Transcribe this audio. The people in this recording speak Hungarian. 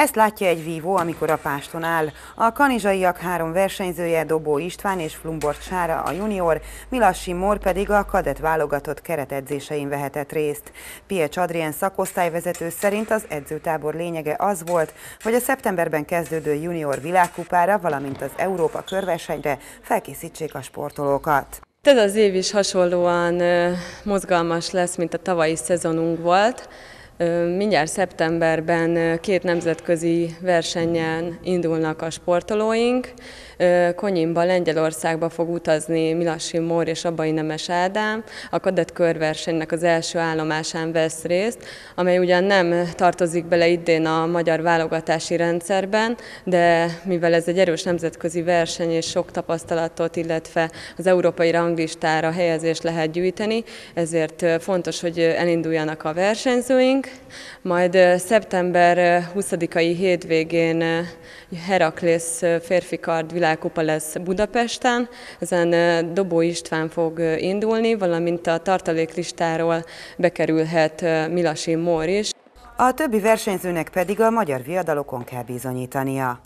Ezt látja egy vívó, amikor a páston áll. A kanizsaiak három versenyzője, Dobó István és Flumbort Sára a junior, Milassi Mor pedig a kadett válogatott keretedzésein vehetett részt. Piecs Adrien szakosztályvezető szerint az edzőtábor lényege az volt, hogy a szeptemberben kezdődő junior világkupára, valamint az Európa körversenyre felkészítsék a sportolókat. Ez az év is hasonlóan mozgalmas lesz, mint a tavalyi szezonunk volt. Mindjárt szeptemberben két nemzetközi versenyen indulnak a sportolóink. Konyinba, Lengyelországba fog utazni Milasi Mór és Abai Nemes Ádám. A kadett körversenynek az első állomásán vesz részt, amely ugyan nem tartozik bele idén a magyar válogatási rendszerben, de mivel ez egy erős nemzetközi verseny és sok tapasztalatot, illetve az európai ranglistára helyezést lehet gyűjteni, ezért fontos, hogy elinduljanak a versenyzőink, majd szeptember 20-ai hétvégén Heraklész férfi kard világkupa lesz Budapesten, ezen Dobó István fog indulni, valamint a tartaléklistáról bekerülhet Milasi Mór is. A többi versenyzőnek pedig a magyar viadalokon kell bizonyítania.